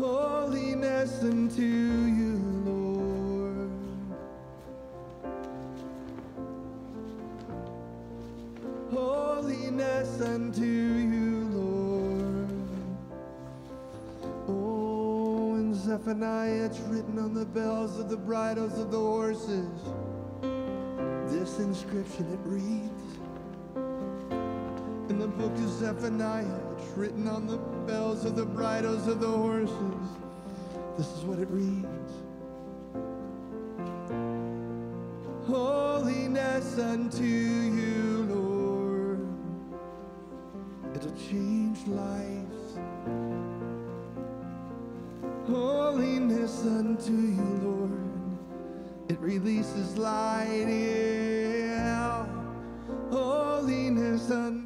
Holiness unto you, Lord. Holiness unto you, Lord. Oh, in Zephaniah it's written on the bells of the bridles of the horses. This inscription it reads. The book of Zephaniah, it's written on the bells of the bridles of the horses. This is what it reads. Holiness unto you, Lord. It'll change lives. Holiness unto you, Lord. It releases light, yeah. Holiness unto